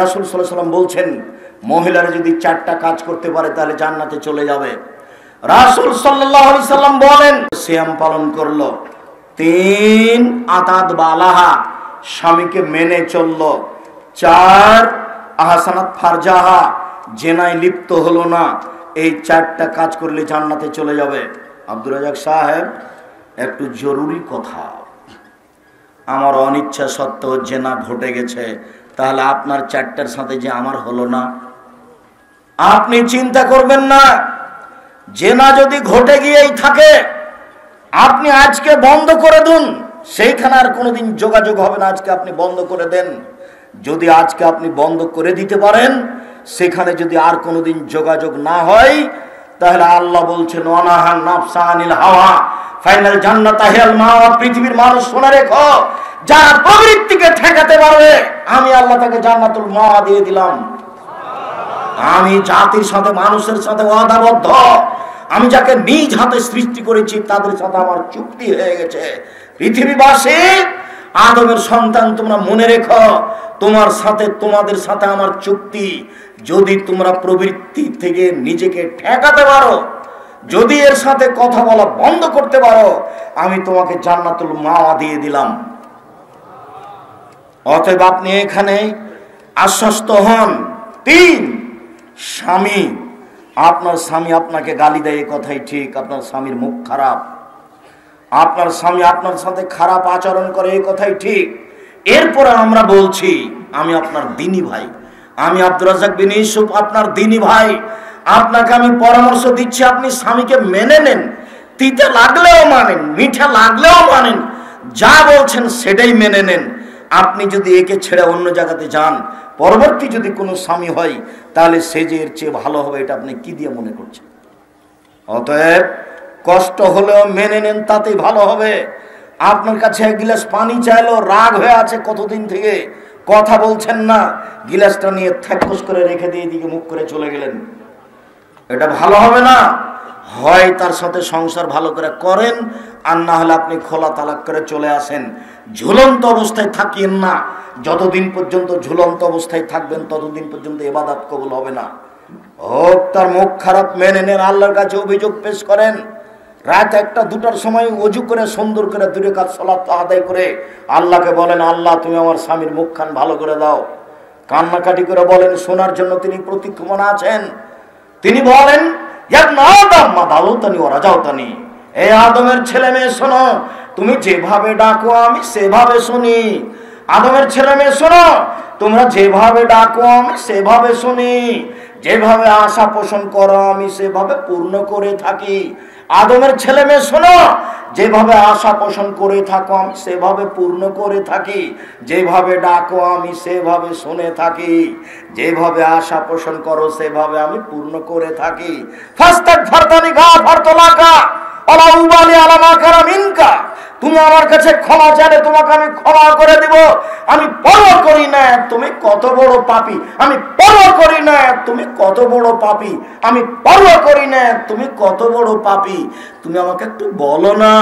রাসুল সাল্লাহ সাল্লাম বলছেন, মহিলারা যদি চারটা কাজ করতে পারে, তাহলে জান্নাতে চলে যাবে। রাসুল সাল্লাহ সাল্লাম বলেন শ্যাম পালন করল, তিন আতাত বালাহা, স্বামীকে মেনে চলল। চার, আহসানাত ফারজাহা, জেনায় লিপ্ত হলো না, এই চারটা কাজ করলে জান্নাতে চলে যাবে। আব্দুর রাজাক সাহেব, একটু জরুরি কথা। আমার অনিচ্ছা সত্ত্বেও জেনা ঘটে গেছে তাহলে আপনার চারটার সাথে যে আমার হলো না। আপনি চিন্তা করবেন না, জেনা যদি ঘটে গিয়েই থাকে, আপনি আজকে বন্ধ করে দিন, সেইখানে আর কোনোদিন যোগাযোগ হবে না, আজকে আপনি বন্ধ করে দেন। যদি আজকে আপনি বন্ধ করে দিতে পারেন, সেখানে যদি আর কোনোদিন যোগাযোগ না হয় তাহলে আল্লাহ বলছেন ফাইনাল মা পৃথিবীর মানুষ রেখো প্রবৃত্তিকে ঠেকাতে পারবে, আমি আল্লাহ তাকে জান্নাতুল মা দিয়ে দিলাম। আমি জাতির সাথে, মানুষের সাথে আমি যাকে নিজ হাতে সৃষ্টি করেছি, তাদের সাথে আমার চুক্তি হয়ে গেছে। পৃথিবীবাসী, আদমের সন্তান তোমরা মনে রেখো, তোমার সাথে, তোমাদের সাথে আমার চুক্তি। যদি তোমরা প্রবৃত্তি থেকে নিজেকে ঠেকাতে পারো, যদি এর সাথে কথা বলা বন্ধ করতে পারো, আমি তোমাকে জান্নাতুল মাওয়া দিয়ে দিলাম। অতএব আপনি এখানে আশ্বস্ত হন। তিন, স্বামী। আপনার স্বামী আপনাকে গালি দেয় কথাই ঠিক। আপনার স্বামীর মুখ খারাপ। আপনার স্বামী আপনার সাথে খারাপ আচরণ করে এই কথাই ঠিক। এরপরে আমরা বলছি, আমি আপনার দিনী ভাই। আমি আব্দুর রাজাক বিন ইউসুফ, আপনার দিনী ভাই। আপনাকে আমি পরামর্শ দিচ্ছি, আপনি স্বামীকে মেনে নেন। তিতে লাগলেও মানেন, মিঠে লাগলেও মানেন। যা বলছেন সেটাই মেনে নেন। আপনি যদি একে ছেড়ে অন্য জায়গাতে যান, পরবর্তী যদি কোনো স্বামী হয়, তাহলে সে যে এর চেয়ে ভালো হবে, এটা আপনি কি দিয়ে মনে করছেন? অতএব কষ্ট হলেও মেনে নেন, তাতেই ভালো হবে। আপনার কাছে এক গিলাস পানি চাইলো রাগ হয়ে আছে কতদিন থেকে? কথা বলছেন না, গিলাসটা নিয়ে থ্যাকস করে রেখে দিয়ে এদিকে মুখ করে চলে গেলেন। এটা ভালো হবে না। হয় তার সাথে সংসার ভালো করে করেন, আর না হলে আপনি খোলা তালাক করে চলে আসেন। ঝুলন্ত অবস্থায় থাকিয়েন না। যতদিন পর্যন্ত ঝুলন্ত অবস্থায় থাকবেন, ততদিন পর্যন্ত এবাদাত কবুল হবে না। হোক, তার মুখ খারাপ মেনে নেন, আল্লাহর কাছে অভিযোগ পেশ করেন। রাত একটা, দুটার সময় অজু করে, সুন্দর করে দূরে কাজ সলাপ আদায় করে আল্লাহকে বলেন, আল্লাহ, তুমি আমার স্বামীর মুখখান ভালো করে দাও। কান্নাকাটি করে বলেন, শোনার জন্য তিনি প্রতীক্ষমান আছেন। তিনি বলেন আদমের ছেলে মেয়ে, শোনো, তুমি যেভাবে ডাকো, আমি সেভাবে শুনি। আদমের শোনো, তোমরা যেভাবে ডাকো, আমি সেভাবে শুনি। যেভাবে আশা পোষণ করো, আমি সেভাবে পূর্ণ করে থাকি। আদমের ছেলে মেয়ে শোনো, যেভাবে আশা পোষণ করে থাকো আমি সেভাবে পূর্ণ করে থাকি। যেভাবে ডাকো আমি সেভাবে শুনে থাকি। যেভাবে আশা পোষণ করো সেভাবে আমি পূর্ণ করে থাকি। ফার্স্ট ফারতানি গা ফারতলাকা। তুমি আমার কাছে ক্ষমা চাইলে তোমাকে আমি ক্ষমা করে দিব। আমি পরোয়া করি না, তুমি কত বড় পাপি। আমি পরোয়া করি না, তুমি কত বড় পাপি। আমি পরোয়া করি না, তুমি কত বড় পাপি। তুমি আমাকে একটু বলো না।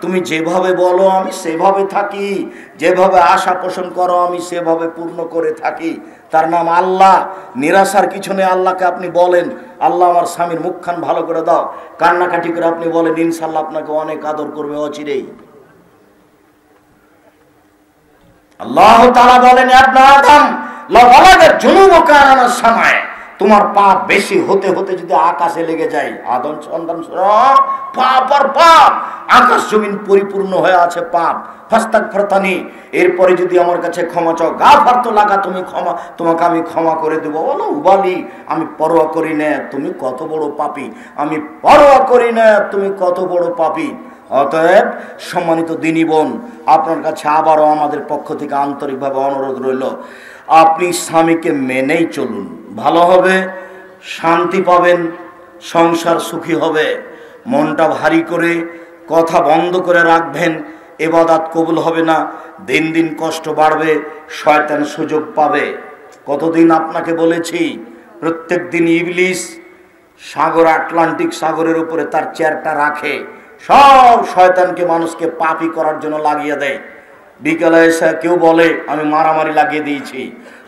তুমি যেভাবে বলো, আমি সেভাবে থাকি। যেভাবে আশা পোষণ করো, আমি সেভাবে পূর্ণ করে থাকি। তার নাম আল্লাহ। নিরাশার পিছনে আল্লাহকে আপনি বলেন। আল্লাহ আমার স্বামীর মুখখান ভালো করে দাও। কান্নাকাটি করে আপনি বলেন ইনশাল্লাহ আপনাকে অনেক আদর করবে অচিরেই। আল্লাহ তারা বলেন আপনার আদম লবলাগের জুনুব কারণের সময় তোমার পাপ বেশি হতে হতে যদি আকাশে লেগে যায়, আদম সন্তান পাপ আর পাপ আকাশ জমিন পরিপূর্ণ হয়ে আছে পাপ। ফাস্তাক ফরতানি এরপরে যদি আমার কাছে ক্ষমা চাও গা ফার্ত লাগা, তুমি ক্ষমা, তোমাকে আমি ক্ষমা করে দেবো। বলো উবালি আমি পরোয়া করি না, তুমি কত বড় পাপি। আমি পরোয়া করি না, তুমি কত বড় পাপি। অতএব সম্মানিত দিনী বোন, আপনার কাছে আবারও আমাদের পক্ষ থেকে আন্তরিকভাবে অনুরোধ রইল, আপনি স্বামীকে মেনেই চলুন। ভালো হবে, শান্তি পাবেন, সংসার সুখী হবে। মনটা ভারী করে, কথা বন্ধ করে রাখবেন, এবাদাত কবুল হবে না, দিন দিন কষ্ট বাড়বে, শয়তান সুযোগ পাবে। কতদিন আপনাকে বলেছি, প্রত্যেক দিন ইবলিস সাগর, আটলান্টিক সাগরের উপরে তার চেয়ারটা রাখে। সব শয়তানকে মানুষকে পাপি করার জন্য লাগিয়ে দেয়। বিকালে এসে কেউ বলে, আমি মারামারি লাগিয়ে দিয়েছি।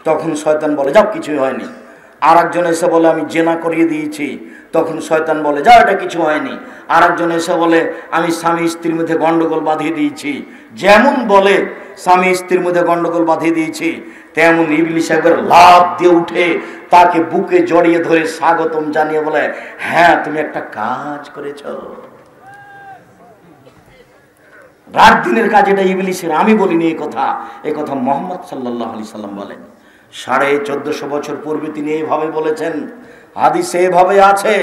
তখন শয়তান বলে, যাও, কিছুই হয়নি। আর একজন এসে বলে, আমি জেনা করিয়ে দিয়েছি। তখন শয়তান বলে যা এটা কিছু হয়নি। আর একজন এসে বলে, আমি স্বামী স্ত্রীর মধ্যে গন্ডগোল বাঁধিয়ে দিয়েছি। যেমন বলে, স্বামী স্ত্রীর মধ্যে গন্ডগোল বাঁধিয়ে দিয়েছি, তেমন ইবলিশ একবার লাভ দিয়ে উঠে তাকে বুকে জড়িয়ে ধরে স্বাগতম জানিয়ে বলে হ্যাঁ তুমি একটা কাজ করেছ। রাত দিনের কাজ এটা ইবলিশের আমি বলিনি এই কথা। এই কথা মোহাম্মদ সাল্লাহ আলি সাল্লাম বলেন। সাড়ে চোদ্দশো বছর পূর্বে তিনি এইভাবে বলেছেন, হাদিসে এভাবে আছে,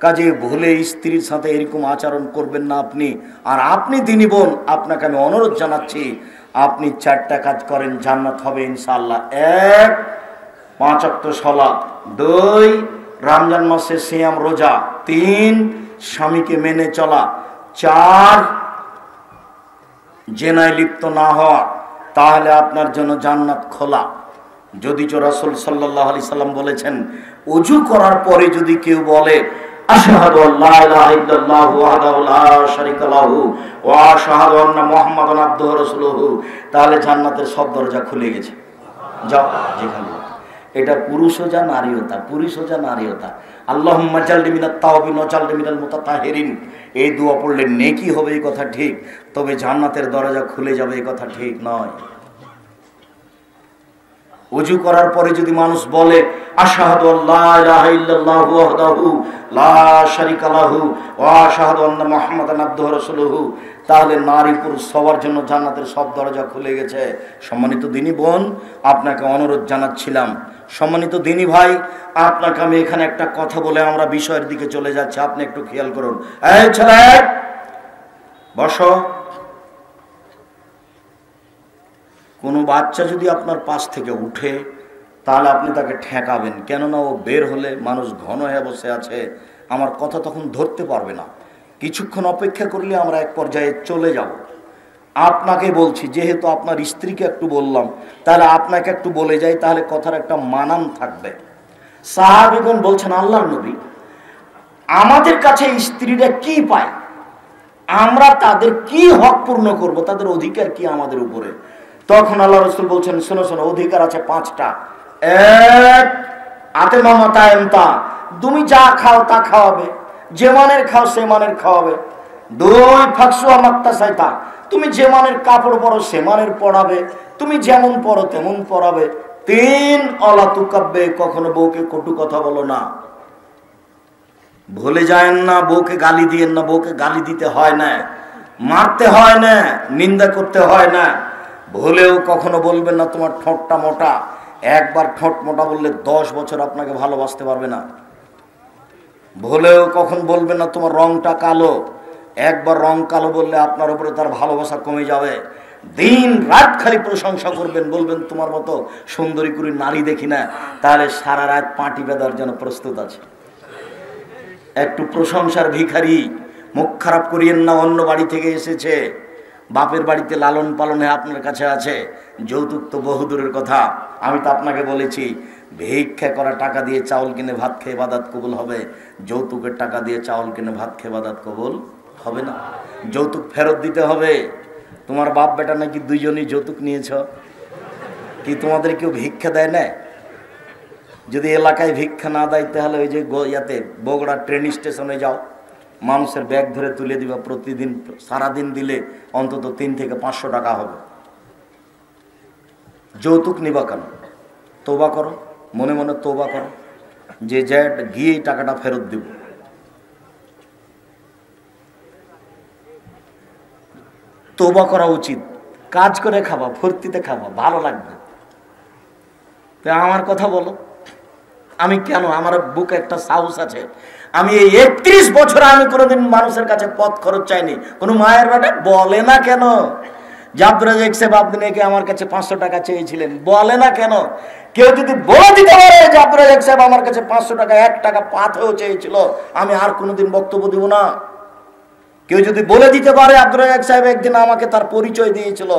কাজে ভুলে স্ত্রীর সাথে এরকম আচরণ করবেন না আপনি। আর আপনি দিনী বোন, আপনাকে আমি অনুরোধ জানাচ্ছি, আপনি চারটা কাজ করেন, জান্নাত হবে ইনশাল্লাহ এক, পাঁচ অক্ত সলা দুই, রমজান মাসে সিয়াম রোজা। তিন, স্বামীকে মেনে চলা। চার, জেনায় লিপ্ত না হওয়া, তাহলে আপনার জন্য জান্নাত খোলা। যদি রাসুল সাল্লাহ আলি সাল্লাম বলেছেন অজু করার পরে যদি কেউ বলে ওয়া তাহলে জান্নাতের সব দরজা খুলে গেছে। যাও, যেখানে এটা পুরুষও যা নারীও তা পুরুষও যা নারীও তা। আল্লাহুম্মা জাল্লি মিনাত তাওবিন ওয়া জাল্লি মিনাল মুতাতাহিরিন। এই দোয়া পড়লে নেকি হবে এই কথা ঠিক, তবে জান্নাতের দরজা খুলে যাবে এই কথা ঠিক নয়। উজু করার পরে যদি মানুষ বলে, আশাহাদু আল্লাহ লা শারীকা লাহু ওয়া আশহাদু আন্না মুহাম্মাদান তাহলে নারী পুরুষ সবার জন্য জান্নাতের সব দরজা খুলে গেছে। সম্মানিত দিনী বোন, আপনাকে অনুরোধ জানাচ্ছিলাম। সম্মানিত দিনী ভাই, আপনাকে আমি এখানে একটা কথা বলে আমরা বিষয়ের দিকে চলে যাচ্ছি। আপনি একটু খেয়াল করুন। এই ছেলে, বসো। কোনো বাচ্চা যদি আপনার পাশ থেকে উঠে, তাহলে আপনি তাকে ঠেকাবেন। কেননা ও বের হলে মানুষ ঘন হয়ে বসে আছে। আমার কথা তখন ধরতে পারবে না। কিছুক্ষণ অপেক্ষা করলে আমরা এক পর্যায়ে চলে যাব। আপনাকে বলছি, যেহেতু আপনার স্ত্রীকে একটু বললাম, তাহলে আপনাকে একটু বলে যাই, তাহলে কথার একটা মানান থাকবে। সাহাবিগুন বলছেন আল্লাহ নবী, আমাদের কাছে স্ত্রীরা কি পায়? আমরা তাদের কি হক পূর্ণ করব? তাদের অধিকার কি আমাদের উপরে? তখন আল্লাহ রসুল বলছেন, শোনো শোনো, অধিকার আছে পাঁচটা। এক আতে মামা তা। তুমি যা খাও তা খাওয়াবে। যে মানের খাও সে মানের খাওয়াবে। দুই ফাঁকসুয়া মাত্তা সাইতা। তুমি যে মানের কাপড় পরো সে মানের পড়াবে তুমি যেমন পড়ো তেমন পড়াবে তিন অলা তুকাব্বে, কখনো বউকে কটু কথা বলো না। ভুলে যায় না, বউকে গালি দিয়েন না, বউকে গালি দিতে হয় না। মারতে হয় না, নিন্দা করতে হয় না। ভুলেও কখনো বলবেন না তোমার ঠোঁটটা মোটা। একবার ঠোঁট মোটা বললে দশ বছর আপনাকে ভালোবাসতে পারবে না। ভুলেও কখন বলবেন না তোমার রংটা কালো। একবার রং কালো বললে আপনার উপরে তার ভালোবাসা কমে যাবে। দিন রাত খালি প্রশংসা করবেন, বলবেন তোমার মতো সুন্দরী করে নারী দেখি না, তাহলে সারা রাত পাটি বেদার যেন প্রস্তুত আছে। একটু প্রশংসার ভিখারি, মুখ খারাপ করিয়েন না, অন্য বাড়ি থেকে এসেছে। বাপের বাড়িতে লালন পালনে আপনার কাছে আছে, যৌতুক তো বহুদূরের কথা। আমি তো আপনাকে বলেছি, ভিক্ষা করা টাকা দিয়ে চাউল কিনে ভাত খেয়ে বাদাত কবুল হবে, যৌতুকের টাকা দিয়ে চাউল কিনে ভাত খেয়ে বাদাত কবুল হবে না। যৌতুক ফেরত দিতে হবে। তোমার বাপ বেটা নাকি দুইজনই যৌতুক নিয়েছ? কি তোমাদের কেউ ভিক্ষা দেয় না? যদি এলাকায় ভিক্ষা না দেয়, তাহলে ওই যে ইয়াতে বগুড়া ট্রেন স্টেশনে যাও। মানুষের ব্যাগ ধরে তুলে দিবা প্রতিদিন, সারাদিন দিলে অন্তত তিন থেকে পাঁচশো টাকা হবে। যৌতুক নিবা কেন? তোবা করো, মনে মনে তোবা করো, যে যা গিয়ে টাকাটা ফেরত দিব। তোবা করা উচিত। কাজ করে খাবা, ফুর্তিতে খাবা, ভালো লাগবে। তো আমার কথা বলো, আমি কেন? আমার বুকে একটা সাহস আছে। আমি এই একত্রিশ বছর আমি কোনোদিন মানুষের কাছে পথ খরচ চাইনি। কোনো মায়ের বেটা বলে না কেন? জাবরাজ একসেব আপনি নাকি আমার কাছে পাঁচশো টাকা চেয়েছিলেন। বলে না কেন? কেউ যদি বলে দিতে পারে জাবরাজ একসেব আমার কাছে পাঁচশো টাকা, এক টাকা পাথেও চেয়েছিল। আমি আর কোনোদিন বক্তব্য দিব না। কেউ যদি বলে দিতে পারে, আব্দুর রাজাক সাহেব একদিন আমাকে তার পরিচয় দিয়েছিল।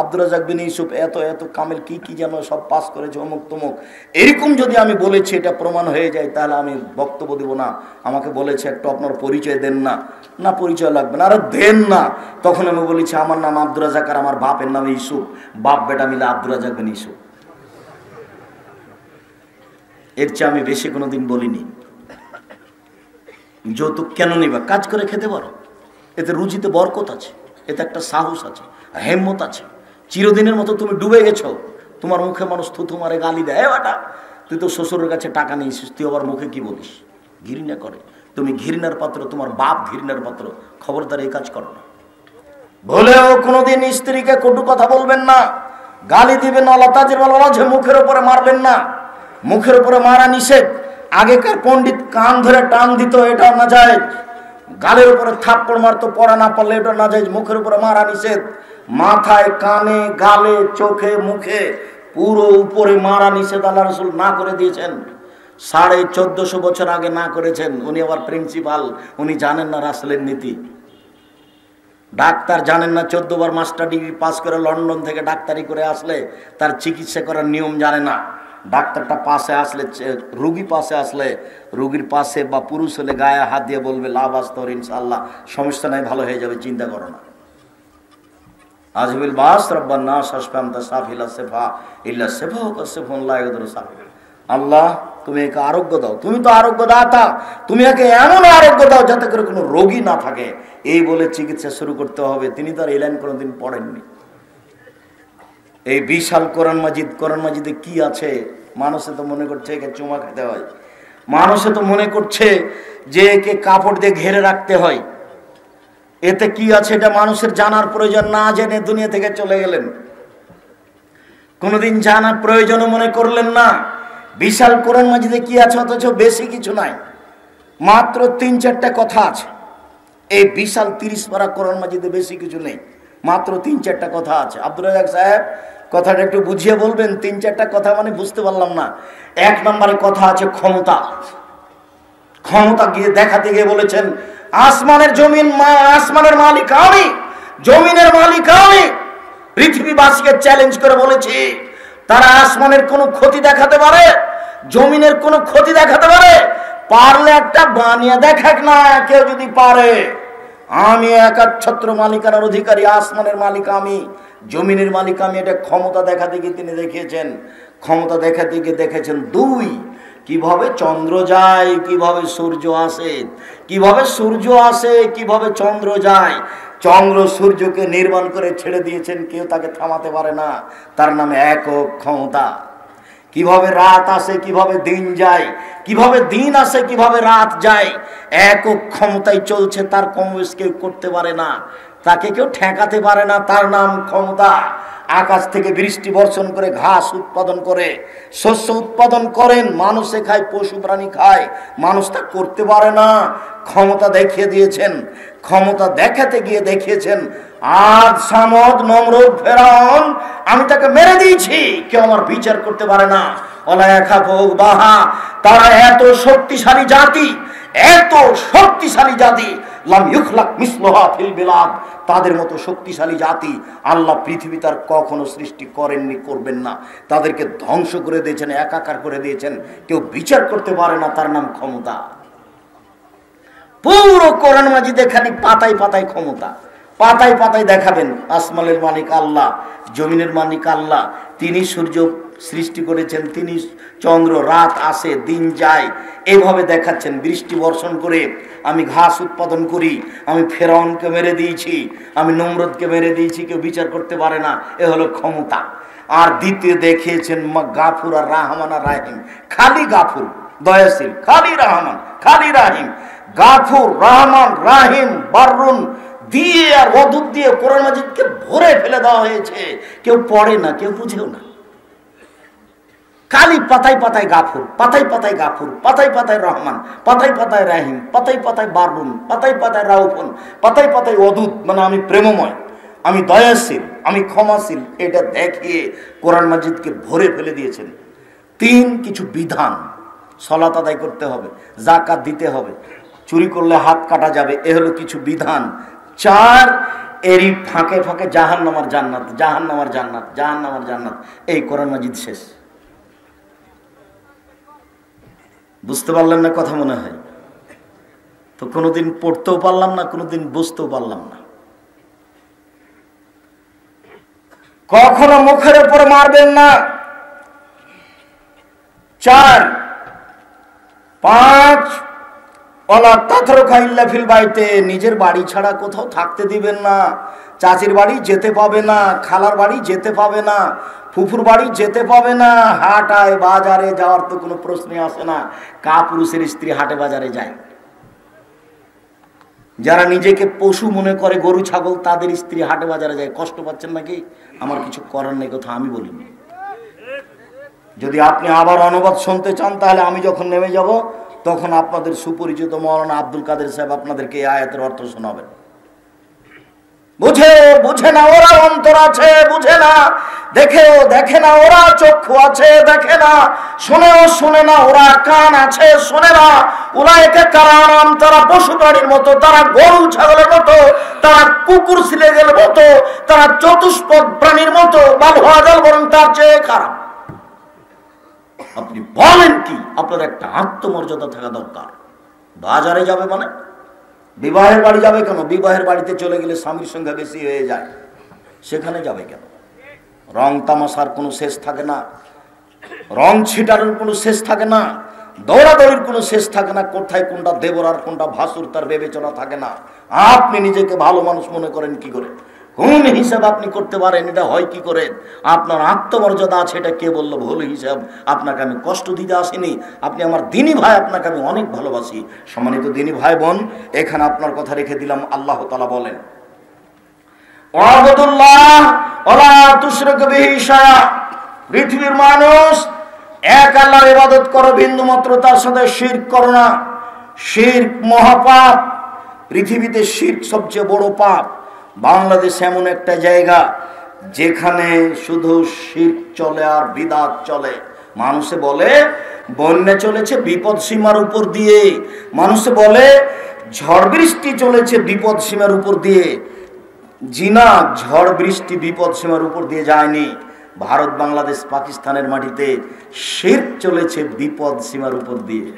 আব্দুর রাজাক বিন ইউসুফ, এত এত কামেল, কি কি যেন সব পাস করেছে অমুক তমুক। এরকম যদি আমি বলেছি, এটা প্রমাণ হয়ে যায়, তাহলে আমি বক্তব্য দিব না। আমাকে বলেছে একটু আপনার পরিচয় দেন না। না, পরিচয় লাগবে না, আরে দেন না। তখন আমি বলেছি, আমার নাম আব্দুর রাজাক আর আমার বাপের নাম ইউসুফ। বাপ, বেটা মিলে আব্দুর রাজাক বিন ইউসুফ। এর চেয়ে আমি বেশি কোনো দিন বলিনি। যৌতুক কেন নিবা? কাজ করে খেতে পারো। এতে রুচিতে বরকত আছে, এতে একটা সাহস আছে, হেম্মত আছে। চিরদিনের মতো তুমি ডুবে গেছো, তোমার মুখে মানুষ থুথু মারে গালি দেয়, "এ বেটা, তুই তো শ্বশুরের কাছে টাকা নিয়েছিস, তুই আবার মুখে কি বলিস? ঘৃণা করে। তুমি ঘৃণার পাত্র, তোমার বাপ ঘৃণার পাত্র, খবরদার এই কাজ করো না। ভুলেও কোনোদিন স্ত্রীকে কটু কথা বলবেন না, গালি দিবেন না লতাজির মাঝে মুখের উপরে মারবেন না। মুখের উপরে মারা নিষেধ, আগেকার পণ্ডিত কান ধরে টান দিত এটা না যায়। গালের উপরে থাপ্পড় মারতো, পড়া না পারলে এটা না যায়, মুখের উপরে মারা নিষেধ। মাথায়, কানে, গালে, চোখে, মুখে পুরো উপরে মারা নিষেধ আল্লাহ রসুল না করে দিয়েছেন। সাড়ে চোদ্দশো বছর আগে না করেছেন। উনি আবার প্রিন্সিপাল, উনি জানেন না রাসেলের নীতি। ডাক্তার জানেন না চোদ্দ বার মাস্টার ডিগ্রি পাস করে লন্ডন থেকে ডাক্তারি করে আসলে তার চিকিৎসা করার নিয়ম জানে না। ডাক্তারটা পাশে আসলে রুগী পাশে আসলে, রুগীর পাশে বা পুরুষ হলে গায়ে হাত দিয়ে বলবে, লাভ আস্তর ইনশাল্লাহ সমস্যা নাই, ভালো হয়ে যাবে, চিন্তা করো না। আজবিল বাস, রব্বান না সাসফাম তা সাফিলা সেফা, ইল্লা সেফা হোক সেফুন লাইগদর সাফিল। আল্লাহ, তুমি একে আরোগ্য দাও। তুমি তো আরোগ্য দাতা তুমি একে এমন আরোগ্য দাও যাতে করে কোনো রোগী না থাকে। এই বলে চিকিৎসা শুরু করতে হবে। তিনি তো আর এই লাইন কোনোদিন পড়েননি। এই বিশাল কোরআন মাজিদ, কোরআন মাজিদে কি আছে? মানুষে তো মনে করছে একে চুমা খেতে হয়। মানুষে তো মনে করছে যে একে কাপড় দিয়ে ঘেরে রাখতে হয়। এতে কি আছে এটা মানুষের জানার প্রয়োজন না জেনে দুনিয়া থেকে চলে গেলেন। কোনোদিন জানার প্রয়োজনও মনে করলেন না। বিশাল কোরআন মাজিদে কি আছে অথচ বেশি কিছু নাই। মাত্র তিন চারটা কথা আছে। এই বিশাল তিরিশ পারা কোরআন মাজিদে বেশি কিছু নেই। মাত্র তিন চারটা কথা আছে। আব্দুল রাজাক সাহেব কথাটা একটু বুঝিয়ে বলবেন, তিন চারটা কথা মানে বুঝতে পারলাম না। এক নম্বরে কথা আছে ক্ষমতা। ক্ষমতা গিয়ে দেখাতে গিয়ে বলেছেন, আসমানের জমিন আসমানের মালিক আমি, জমিনের মালিক আমি। পৃথিবীবাসীকে চ্যালেঞ্জ করে বলেছি, তারা আসমানের কোনো ক্ষতি দেখাতে পারে, জমিনের কোনো ক্ষতি দেখাতে পারে, পারলে একটা বানিয়ে দেখাক না, কেউ যদি পারে। আমি একাচ্ছত্র মালিকানার অধিকারী, আসমানের মালিক আমি, জমিনের মালিক আমি, এটা ক্ষমতা দেখাতে গিয়ে তিনি দেখিয়েছেন। ক্ষমতা দেখাতে গিয়ে দেখেছেন দুই। কীভাবে চন্দ্র যায়, কীভাবে সূর্য আসে, কীভাবে সূর্য আসে, কীভাবে চন্দ্র যায়। চন্দ্র সূর্যকে নির্মাণ করে ছেড়ে দিয়েছেন, কেউ তাকে থামাতে পারে না। তার নামে একক ক্ষমতা। কীভাবে রাত আসে, কীভাবে দিন যায়, কীভাবে দিন আসে, কীভাবে রাত যায় একক ক্ষমতায় চলছে, তার কমবেশ কেউ করতে পারে না, তাকে কেউ ঠেকাতে পারে না, তার নাম ক্ষমতা। আকাশ থেকে বৃষ্টি বর্ষণ করে ঘাস উৎপাদন করে, শস্য উৎপাদন করেন, মানুষে খায়, পশু প্রাণী খায়, মানুষ তা করতে পারে না। ক্ষমতা দেখিয়ে দিয়েছেন, ক্ষমতা দেখাতে গিয়ে দেখিয়েছেন, আজ সামদ নমরুদ ফেরাউন, আমি তাকে মেরে দিয়েছি, কেউ আমার বিচার করতে পারে না। অলায়াখা ভোগ বাহা, তারা এত শক্তিশালী জাতি, এত শক্তিশালী জাতি তাদের মতো শক্তিশালী জাতি আল্লাহ পৃথিবী তার কখনো সৃষ্টি করেননি, করবেন না। তাদেরকে ধ্বংস করে দিয়েছেন, একাকার করে দিয়েছেন। কেউ বিচার করতে পারে না, তার নাম ক্ষমতা। পুরো কোরআন মাজিদে খালি পাতায় পাতায় ক্ষমতা। পাতায় পাতায় দেখাবেন, আসমানের মালিক আল্লাহ, জমিনের মালিক আল্লাহ, তিনি সূর্য সৃষ্টি করেছেন তিনি চন্দ্র, রাত আসে, দিন যায়। এইভাবে দেখাচ্ছেন, বৃষ্টি বর্ষণ করে আমি ঘাস উৎপাদন করি, আমি ফেরাউনকে মেরে দিয়েছি, আমি নমরদকে মেরে দিয়েছি, কেউ বিচার করতে পারে না, এ হলো ক্ষমতা। আর দ্বিতীয় দেখিয়েছেন গাফুর আর রাহমান আর রাহিম। খালি গাফুর, দয়াশীল, খালি রাহমান, খালি রাহিম। গাফুর, রাহমান, রাহিম, বারুন দিয়ে আর অদূত দিয়ে কোরআন মাজিদকে ভরে ফেলে দেওয়া হয়েছে। কেউ পড়ে না, কেউ বুঝেও না। খালি পাতায় পাতায় গাফুর, পাতায় পাতায় গাফুর, পাতায় পাতায় রহমান, পাতায় পাতায় রাহিম, পাতায় পাতায় বারুন, পাতায় পাতায় রাউফন, পাতায় পাতায় অদূত মানে আমি প্রেমময়, আমি দয়াশীল, আমি ক্ষমাশীল, এটা দেখিয়ে কোরআন মাজিদকে ভরে ফেলে দিয়েছেন। তিন কিছু বিধান সলাত আদায় করতে হবে জাকাত দিতে হবে, চুরি করলে হাত কাটা যাবে, এ হলো কিছু বিধান। চার, এরই ফাঁকে ফাঁকে জাহান নামার জান্নাত জাহান নামার জান্নাত জাহান নামার জান্নাত, এই কোরআন মাজিদ শেষ। বুঝতে পারলেন না কথা মনে হয়? তো কোনোদিন পড়তেও পারলাম না, কোনোদিন বুঝতেও পারলাম না। কখনো মুখের উপর মারবেন না। চার, পাঁচ অলা ইল্লা ফিল বাড়িতে নিজের বাড়ি ছাড়া কোথাও থাকতে দিবেন না। চাচির বাড়ি যেতে পাবে না, খালার বাড়ি যেতে পাবে না, ফুফুর বাড়ি যেতে পাবে না। হাটায় বাজারে যাওয়ার তো কোনো প্রশ্নই আসে না। কা পুরুষের স্ত্রী হাটে বাজারে যায়। যারা নিজেকে পশু মনে করে গরু, ছাগল, তাদের স্ত্রী হাটে বাজারে যায়। কষ্ট পাচ্ছেন নাকি? আমার কিছু করার নেই কথা, আমি বলিনি। যদি আপনি আবার অনুবাদ শুনতে চান, তাহলে আমি যখন নেমে যাব তখন আপনাদের সুপরিচিত মৌলানা আব্দুল কাদের সাহেব আপনাদেরকে এই আয়াতের অর্থ শোনাবেন। বুঝে বুঝে না, ওরা অন্তর আছে, বুঝে না। দেখে না, ওরা চক্ষু আছে, দেখে না। শুনেও শুনে না, ওরা কান আছে, শুনে না। ওরা একে তারা পশু প্রাণীর মতো, তারা গরু, ছাগলের মতো, তারা কুকুর সিলেগের মতো, তারা চতুষ্পদ প্রাণীর মতো বা বরং তার চেয়ে খারাপ। আপনি বলেন কি? আপনার একটা আত্মমর্যাদা থাকা দরকার। বাজারে যাবে মানে? বিবাহের বাড়ি যাবে কেন? বিবাহের বাড়িতে চলে গেলে স্বামীর সংখ্যা বেশি হয়ে যায়। সেখানে যাবে কেন? রং তামাশার কোনো শেষ থাকে না। রং ছিটানোর কোনো শেষ থাকে না। দৌড়াদৌড়ির কোনো শেষ থাকে না। কোথায় কোনটা দেবর আর কোনটা ভাসুর তার বিবেচনা থাকে না। আপনি নিজেকে ভালো মানুষ মনে করেন কি করে? কোন হিসাব আপনি করতে পারেন? এটা হয় কি করে? আপনার আত্মমর্যাদা আছে, এটা কে বলল? ভুল হিসাব। আপনাকে আমি কষ্ট দিতে আসিনি। আপনি আমার দিনী ভাই, আপনাকে আমি অনেক ভালোবাসি। সম্মানিত দিনী ভাই বোন, এখানে আপনার কথা রেখে দিলাম, আল্লাহ তালা বলেন পৃথিবীর মানুষ এক আল্লাহর ইবাদত করো, বিন্দু মাত্র তার সাথে শির করো না। শির মহাপাপ, পৃথিবীতে শির সবচেয়ে বড় পাপ। বাংলাদেশ এমন একটা জায়গা যেখানে শুধু শির চলে আর বিদাত চলে। মানুষে বলে, বন্যা চলেছে বিপদ সীমার উপর দিয়ে। মানুষে বলে, ঝড় বৃষ্টি চলেছে বিপদ সীমার উপর দিয়ে। জিনা, ঝড় বৃষ্টি বিপদ সীমার উপর দিয়ে যায়নি। ভারত, বাংলাদেশ, পাকিস্তানের মাটিতে শের চলেছে বিপদ সীমার উপর দিয়ে।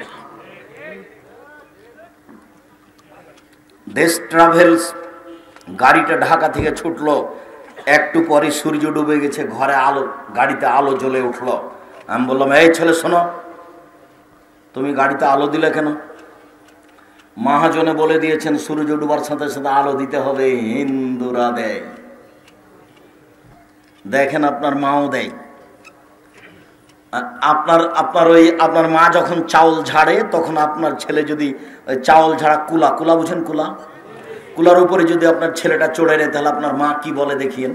দেশ ট্রাভেলস গাড়িটা ঢাকা থেকে ছুটলো। একটু পরে সূর্য ডুবে গেছে, ঘরে আলো, গাড়িতে আলো জ্বলে উঠল। আমি বললাম, এই ছেলে, শোনো, তুমি গাড়িতে আলো দিলে কেন? মহাজনে বলে দিয়েছেন, সূর্য ডুবার সাথে সাথে আলো দিতে হবে, হিন্দুরা দেয়। দেখেন, আপনার মাও দেয়। আপনার আপনার ওই, আপনার মা যখন চাউল ঝাড়ে, তখন আপনার ছেলে যদি চাউল ঝাড়া কুলা কুলা বুঝেন কুলা? কুলার উপরে যদি আপনার ছেলেটা চড়ে নেয়, তাহলে আপনার মা কি বলে দেখিয়েন?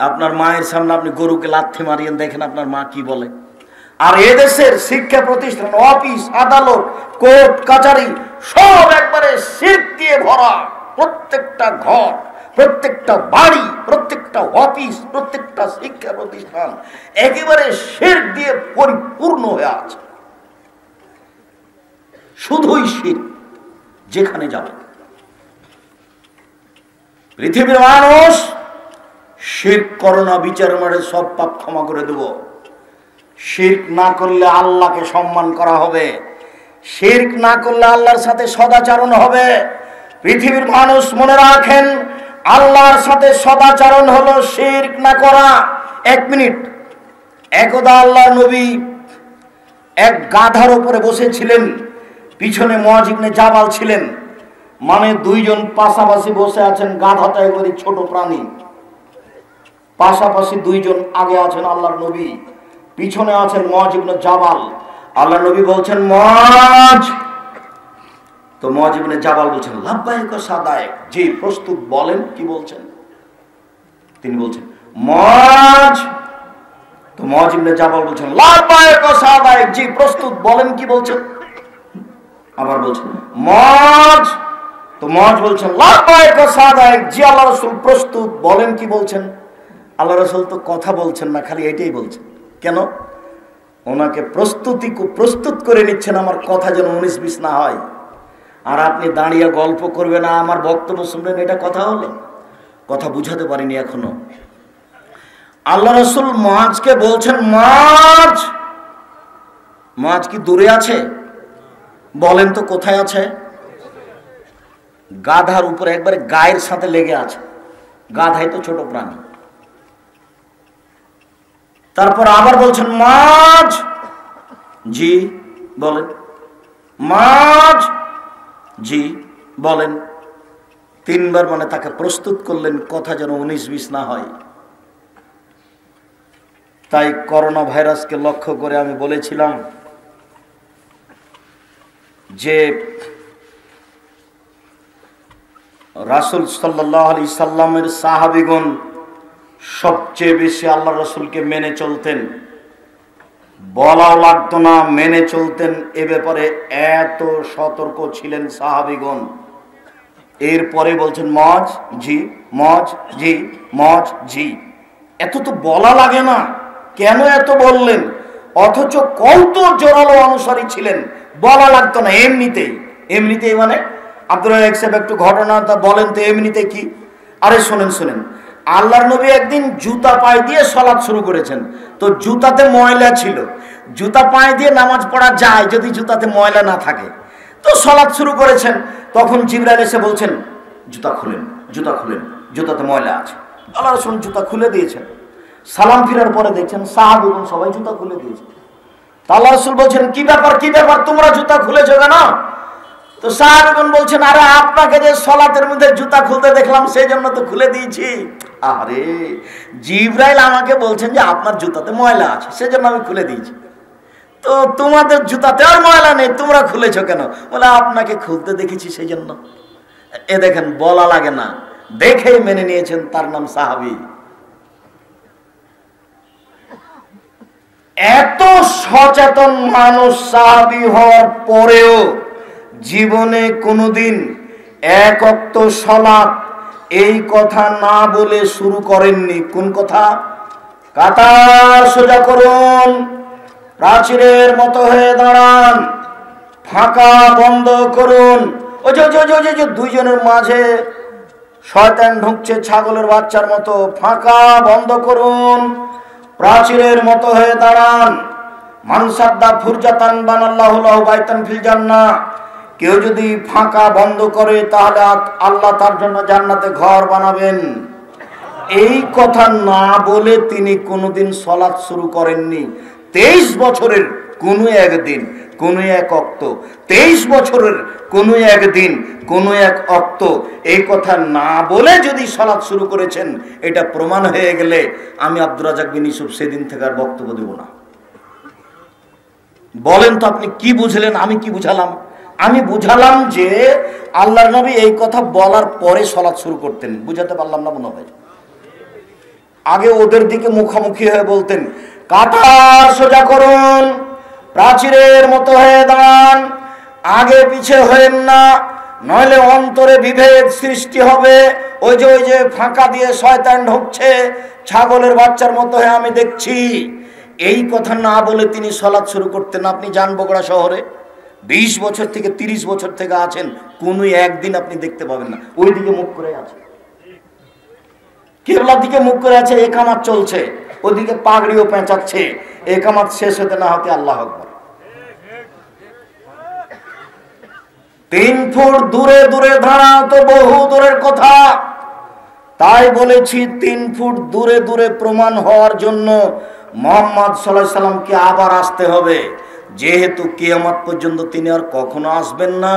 আপনার মায়ের সামনে আপনি গরুকে লাথি মারিয়েন, দেখেন আপনার মা কি বলে। আর এদেশের শিক্ষা প্রতিষ্ঠান, অফিস, আদালত, কোর্ট, কাচারি, সব একবারে শির দিয়ে ভরা। প্রত্যেকটা ঘর, প্রত্যেকটা বাড়ি, প্রত্যেকটা অফিস, প্রত্যেকটা শিক্ষা প্রতিষ্ঠান একেবারে শের দিয়ে পরিপূর্ণ হয়ে আছে। শুধুই শীত যেখানে যাবে। পৃথিবীর মানুষ শির করোনা বিচার মারে সব পাপ ক্ষমা করে দেব। শির্ক না করলে আল্লাহকে সম্মান করা হবে। শির্ক না করলে আল্লাহর সাথে সদাচরণ হবে। পৃথিবীর মানুষ মনে রাখেন, আল্লাহর সাথে সদাচরণ হলো শির্ক না করা। এক মিনিট। একদা আল্লাহ নবী এক গাধার উপরে বসেছিলেন। পিছনে মহাজিবনে জাবাল ছিলেন। মানে দুইজন পাশাপাশি বসে আছেন গাধাটা এবারে ছোট প্রাণী। পাশাপাশি দুইজন আগে আছেন আল্লাহর নবী, পিছনে আছেন মহাজিবনে জাবাল। আল্লাহ নবী বলছেন মজ তো মহাজিবনে জাবাল বলছেন লাভবাহিক সাদায়ক জি, প্রস্তুত বলেন, কি বলছেন? তিনি বলছেন মজ তো মহাজিবনে জাবাল বলছেন লাভবাহিক সাদায়ক জি, প্রস্তুত বলেন, কি বলছেন? আবার বলছেন মজ তো মজ বলছেন জি, আল্লাহ রসুল প্রস্তুত, বলেন কি বলছেন? আল্লাহ রসুল তো কথা বলছেন না, খালি এটাই বলছেন। কেন? ওনাকে প্রস্তুতি প্রস্তুত করে নিচ্ছেন আমার কথা যেন উনিশ বিশ না হয়। আর আপনি দাঁড়িয়ে গল্প করবেন না, আমার বক্তব্য শুনবেন, এটা কথা হলো? কথা বুঝাতে পারিনি এখনও। আল্লাহ রসুল মাছকে বলছেন মাছ মাছ কি দূরে আছে? বলেন তো কোথায় আছে? গাধার উপরে একবারে গায়ের সাথে লেগে আছে। গাধাই তো ছোট প্রাণী। তারপর আবার বলছেন, মাছ! জি, বলেন। মাছ! জি, বলেন। তিনবার মানে তাকে প্রস্তুত করলেন, কথা যেন উনিশ বিশ না হয়। তাই করোনা ভাইরাসকে লক্ষ্য করে আমি বলেছিলাম যে রাসুল সাল্লাহ আলি সাল্লামের সাহাবিগণ সবচেয়ে বেশি আল্লাহ রসুলকে মেনে চলতেন, বলাও লাগতো না মেনে চলতেন এ ব্যাপারে এত সতর্ক ছিলেন সাহাবিগণ। এরপরে বলছেন, মজ জি মজ জি মজ জি। এত তো বলা লাগে না। কেন এত বললেন? অথচ কত জোরালো অনুসারী ছিলেন। বলা লাগতো না, এমনিতেই। এমনিতেই মানে আব্দুল সাহেব একটু ঘটনাটা বলেন তো, এমনিতে কি? আরে শোনেন শোনেন। আল্লাহর নবী একদিন জুতা পায়ে দিয়ে সলাৎ শুরু করেছেন। তো জুতাতে ময়লা ছিল। জুতা পায়ে দিয়ে নামাজ পড়া যায় যদি জুতাতে ময়লা না থাকে। তো সলাৎ শুরু করেছেন। তখন জিবরাইল এসে বলছেন, জুতা খুলেন জুতা খুলেন, জুতাতে ময়লা আছে। আল্লাহ রসুন জুতা খুলে দিয়েছেন। সালাম ফিরার পরে দেখছেন সাহাব সবাই জুতা খুলে দিয়েছে। তা আল্লাহ বলছেন, কি ব্যাপার কি ব্যাপার? তোমরা জুতা খুলেছো কেন তো সাহাবেগন বলছেন, আরে, আপনাকে যে সলাতের মধ্যে জুতা খুলতে দেখলাম, সেই জন্য তো খুলে দিয়েছি। আরে, জিব্রাইল আমাকে বলছেন যে, আপনার জুতাতে ময়লা আছে সেজন্য আমি খুলে দিয়েছি। তো তোমাদের জুতাতে আর ময়লা নেই, তোমরা খুলেছো কেন? বলে, আপনাকে খুলতে দেখেছি সেই জন্য। এ দেখেন, বলা লাগে না। দেখেই মেনে নিয়েছেন, তার নাম সাহাবি। এত সচেতন মানুষ সাহাবি হওয়ার পরেও জীবনে কোনোদিন এক অক্ত সলাপ এই কথা না বলে শুরু করেননি। কোন কথা? কাতার সোজা করুন। প্রাচীরের মতো হয়ে দাঁড়ান। ফাঁকা বন্ধ করুন। যে, দুইজনের মাঝে শয়তান ঢুকছে ছাগলের বাচ্চার মতো। ফাঁকা বন্ধ করুন। প্রাচীরের মতো হয়ে দাঁড়ান। মানসাদ্দা ফুরজাতান বানাল্লাহ বাইতান ফিল জান্নাহ। কেউ যদি ফাঁকা বন্ধ করে, তাহলে আল্লাহ তার জন্য জান্নাতে ঘর বানাবেন। এই কথা না বলে তিনি কোনোদিন সলাৎ শুরু করেননি। তেইশ বছরের কোনো একদিন কোনো এক অক্ত। তেইশ বছরের কোনো একদিন কোনো এক অক্ত এই কথা না বলে যদি সলাৎ শুরু করেছেন, এটা প্রমাণ হয়ে গেলে আমি আব্দুর রাজাক বিন ইসুফ সেদিন থেকে আর বক্তব্য দেব না। বলেন তো আপনি কি বুঝলেন, আমি কি বুঝালাম? আমি বুঝালাম যে আল্লাহর নবী এই কথা বলার পরে সলাৎ শুরু করতেন। বুঝাতে পারলাম না মনে হয়। আগে ওদের দিকে মুখোমুখি হয়ে বলতেন, কাতার সোজা করুন, প্রাচীরের মতো হয়ে দাঁড়ান। আগে পিছে হয়েন না, নইলে অন্তরে বিভেদ সৃষ্টি হবে। ওই যে ওই যে ফাঁকা দিয়ে শয়তান ঢুকছে, ছাগলের বাচ্চার মতো হয়ে আমি দেখছি। এই কথা না বলে তিনি সলাৎ শুরু করতেন। আপনি যান বগুড়া শহরে। বিশ বছর থেকে ৩০ বছর থেকে আছেন কোনো একদিন আপনি দেখতে পাবেন না। ওই দিকে মুখ করে আছে। কেবলার দিকে মুখ করে আছে একামাত চলছে। ওদিকে পাগড়িও পেঁচাচ্ছে। একামাত শেষ হতে না হতে আল্লাহ আকবর। তিন ফুট দূরে দূরে দাঁড়া তো বহু দূরের কথা। তাই বলেছি তিন ফুট দূরে দূরে প্রমাণ হওয়ার জন্য মোহাম্মদ সাল্লাহ সাল্লামকে আবার আসতে হবে। যেহেতু কেয়ামত পর্যন্ত তিনি আর কখনো আসবেন না,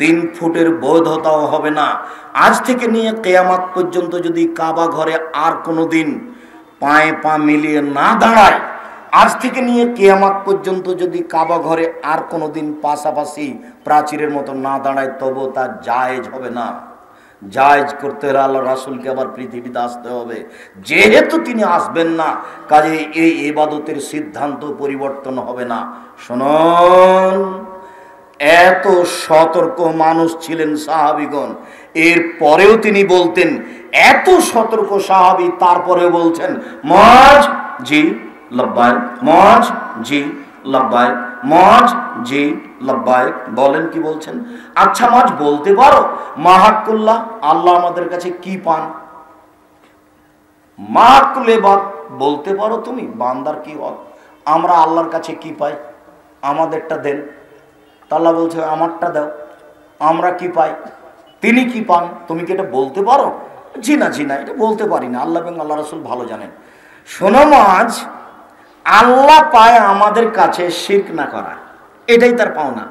তিন ফুটের বৈধতাও হবে না। আজ থেকে নিয়ে কেয়ামাত পর্যন্ত যদি কাবা ঘরে আর কোনো দিন পায়ে পা মিলিয়ে না দাঁড়ায় আজ থেকে নিয়ে কেয়ামাত পর্যন্ত যদি কাবা ঘরে আর কোনো দিন পাশাপাশি প্রাচীরের মতো না দাঁড়ায় তবু তা জায়েজ হবে না। জায়জ করতে হলে আল্লাহ রাসুলকে আবার পৃথিবীতে আসতে হবে। যেহেতু তিনি আসবেন না কাজে এই এবাদতের সিদ্ধান্ত পরিবর্তন হবে না। শুনুন, এত সতর্ক মানুষ ছিলেন সাহাবিগণ। এর পরেও তিনি বলতেন, এত সতর্ক সাহাবি তারপরেও বলছেন মজ জি লব্বাই মজ, জি লব্বাই মজ, জি লব্বাই বলেন কি বলছেন? আচ্ছা মাজ, বলতে পারো? মাহাকুল্লাহ আল্লাহ আমাদের কাছে কি পান? মাহাকুলে বাদ বলতে পারো তুমি? বান্দার কি হক? আমরা আল্লাহর কাছে কি পাই? আমাদেরটা দেন। তাল্লাহ বলছে, আমারটা দাও। আমরা কি পাই? তিনি কি পান? তুমি কি এটা বলতে পারো? জি না জি না, এটা বলতে পারি না। আল্লাহ এবং আল্লাহ রসুল ভালো জানেন। শোনো মাঝ আল্লাহ পায় আমাদের কাছে শির্ক না করা। এটাই তার পাওনা।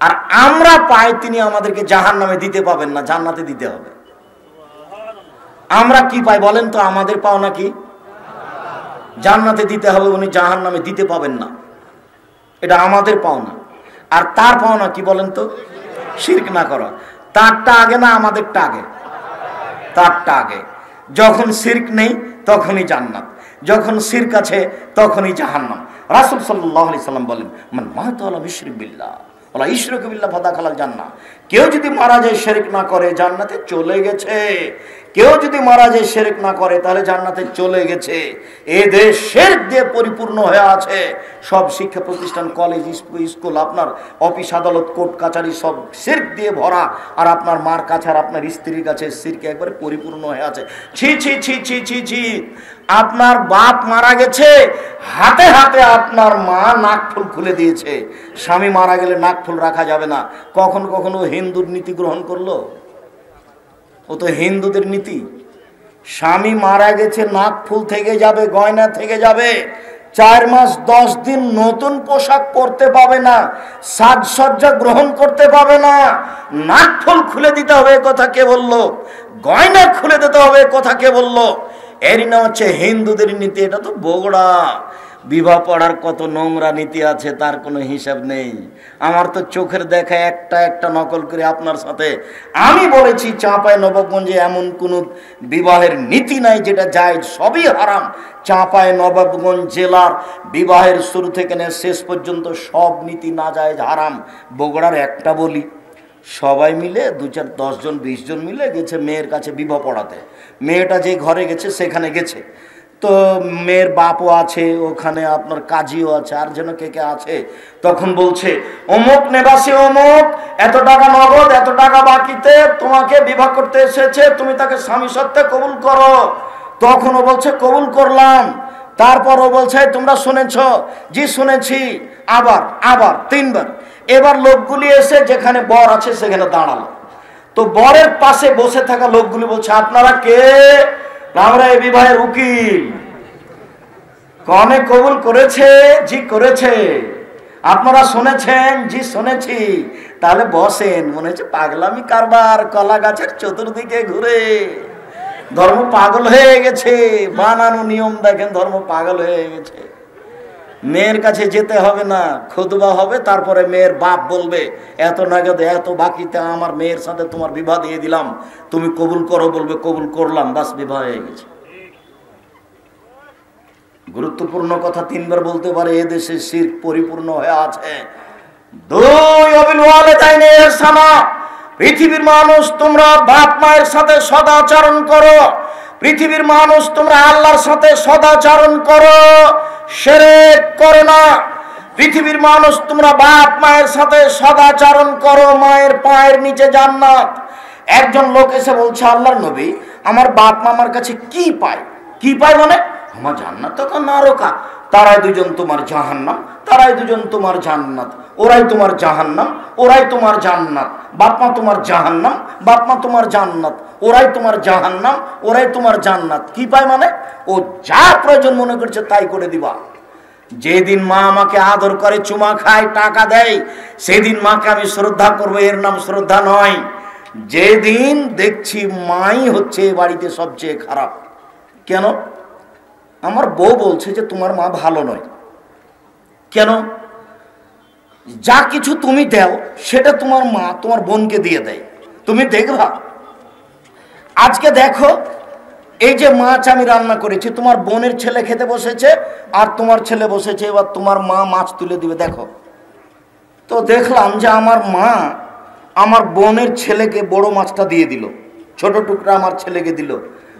আর আমরা পাই তিনি আমাদেরকে জাহান নামে দিতে পাবেন না, জান্নাতে দিতে হবে। আমরা কি পাই বলেন তো, আমাদের পাওনা কি? জান্নাতে দিতে হবে, উনি জাহান নামে দিতে পাবেন না। এটা আমাদের পাওনা। আর তার পাওনা কি বলেন তো? শির্ক না করা। তারটা আগে না আমাদেরটা আগে? তারটা আগে। যখন সির্ক নেই তখনই জান্নাত। যখন সির কাছে তখনই জাহান্নাম। রাসুল সাল্লাহ সাল্লাম বলেন মানে মাহতাল মিশ্রিক বিল্লাহ। ওলা ইশরক বিল্লাহ ফাদা খালাল জান্না কেউ যদি মারা যায়, শেরিক না করে, জান্নাতে চলে গেছে। কেউ যদি মারা যায়, শেরেক না করে, তাহলে জান্নাতে চলে গেছে। এ দেশ শেরেক দিয়ে পরিপূর্ণ হয়ে আছে। সব শিক্ষা প্রতিষ্ঠান, কলেজ, স্কুল আপনার অফিস, আদালত, কোর্ট কাছারি সব শেরক দিয়ে ভরা। আর আপনার মার কাছে আর আপনার স্ত্রীর কাছে সিরকে একবারে পরিপূর্ণ হয়ে আছে। ছি ছি ছি ছি ছি ছি। আপনার বাপ মারা গেছে, হাতে হাতে আপনার মা নাক ফুল খুলে দিয়েছে। স্বামী মারা গেলে নাক ফুল রাখা যাবে না। কখন কখনো হিন্দুর নীতি গ্রহণ করল? ও তো হিন্দুদের নীতি। স্বামী মারা গেছে, নাক ফুল থেকে যাবে, গয়না থেকে যাবে। চার মাস, দশ দিন নতুন পোশাক পরতে পাবে না, সাজসজ্জা গ্রহণ করতে পাবে না। নাক ফুল খুলে দিতে হবে কথা কে বলল? গয়না খুলে দিতে হবে কথা কে বলল? এরই না হচ্ছে হিন্দুদের নীতি, এটা তো বগড়া। বিবাহ পড়ার কত নোংরা নীতি আছে, তার কোনো হিসাব নেই। আমার তো চোখের দেখা একটা একটা নকল করে আপনার সাথে। আমি বলেছি চাঁপায় নবাবগঞ্জে এমন কোনো বিবাহের নীতি নাই যেটা যায় সবই হারাম। চাঁপায় নবাবগঞ্জ জেলার বিবাহের শুরু থেকে নিয়ে শেষ পর্যন্ত সব নীতি না যায় হারাম। বগুড়ার একটা বলি, সবাই মিলে দু চার দশজন বিশ জন মিলে গেছে মেয়ের কাছে বিবাহ পড়াতে। মেয়েটা যে ঘরে গেছে, সেখানে গেছে। তো মেয়ের বাপও আছে, ওখানে আপনার কাজীও আছে, আর যেন কে কে আছে, তখন বলছে, অমুক নেবাসী, অমুক, এত টাকা নগদ, এত টাকা বাকিতে, তোমাকে বিবাহ করতে এসেছে, তুমি তাকে স্বামী সত্ত্বে কবুল করো। তখন ও বলছে, কবুল করলাম। তারপর ও বলছে তোমরা শুনেছ? জি, শুনেছি। আবার আবার, তিনবার। এবার লোকগুলি এসে যেখানে বর আছে, সেখানে দাঁড়াল। তো বরের পাশে বসে থাকা লোকগুলি বলছে, আপনারা কে? আমরা এই বিবাহের উকিল। কনে কবুল করেছে, জি করেছে। আপনারা শুনেছেন, জি শুনেছি। তাহলে বসেন। মনে হচ্ছে পাগলামি কারবার, কলা গাছের চতুর্দিকে ঘুরে। ধর্ম পাগল হয়ে গেছে। বানানো নিয়ম দেখেন, ধর্ম পাগল হয়ে গেছে। মেয়ের কাছে যেতে হবে না খুদবা হবে, তারপরে মেয়ের বাপ বলবে, এত নাগাদ, এত বাকিতে আমার মেয়ের সাথে তোমার বিবাহ দিয়ে দিলাম, তুমি কবুল করো, বলবে, কবুল করলাম, বাস বিবাহ হয়ে গেছে। গুরুত্বপূর্ণ কথা তিনবার বলতে পারে, এ দেশে শীত পরিপূর্ণ হয়ে আছে। পৃথিবীর মানুষ, তোমরা বাপ মায়ের সাথে সদাচরণ করো। পৃথিবীর মানুষ, তোমরা আল্লাহর সাথে সদাচরণ করো। না। পৃথিবীর মানুষ, তোমরা বাপ মায়ের সাথে সদাচরণ করো, মায়ের পায়ের নিচে জান্নাত। একজন লোক এসে বলছে, আল্লাহর নবী, আমার বাপ মা আমার কাছে কি পায়? কি পায় মানে? আমার জান্নাত তো নারকা। তারাই দুজন তোমার জাহান্নাম। তারাই দুজন তোমার জান্নাত, ওরাই তোমার জাহান্নাম, ওরাই তোমার জান্নাত। বাপমা তোমার জাহান্নাম বাপমা তোমার জান্নাত। ওরাই তোমার জাহান্নাম, ওরাই তোমার জান্নাত। কি পায় মানে? ও যা প্রয়োজন মনে করছে তাই করে দিবা। যেদিন মা আমাকে আদর করে, চুমা খায়, টাকা দেয়, সেদিন মাকে আমি শ্রদ্ধা করব, এর নাম শ্রদ্ধা নয়। যেদিন দেখছি মাই হচ্ছে বাড়িতে সবচেয়ে খারাপ। কেন? আমার বউ বলছে যে তোমার মা ভালো নয়। কেন? যা কিছু তুমি দাও, সেটা তোমার মা, তোমার বোনকে দিয়ে দেয়। তুমি দেখবা? আজকে দেখো, এই যে মাছ আমি রান্না করেছি, তোমার বোনের ছেলে খেতে বসেছে, আর তোমার ছেলে বসেছে, এবার তোমার মা মাছ তুলে দিবে, দেখো। তো দেখলাম যে আমার মা আমার বোনের ছেলেকে বড় মাছটা দিয়ে দিল। ছোট টুকরা আমার ছেলেকে দিল।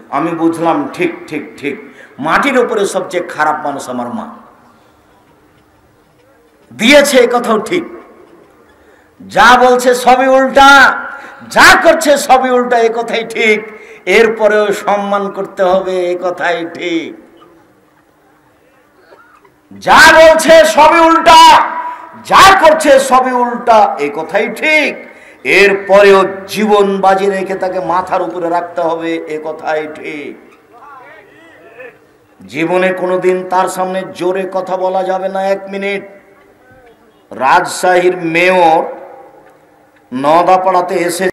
আমি বুঝলাম, ঠিক ঠিক ঠিক। মাটির ওপরে সবচেয়ে খারাপ মানুষ আমার মা। দিয়েছে কথাও ঠিক। যা বলছে সবই উল্টা, যা করছে সবই উল্টা, এ কথাই ঠিক। এরপরেও সম্মান করতে হবে, এ কথাই ঠিক। যা বলছে সবই উল্টা, যা করছে সবই উল্টা, এ কথাই ঠিক। এরপরেও জীবন বাজি রেখে তাকে মাথার উপরে রাখতে হবে, এ কথাই ঠিক। জীবনে কোনোদিন তার সামনে জোরে কথা বলা যাবে না এক মিনিট। রাজশাহীর মেয়র নদাপাড়াতে এসে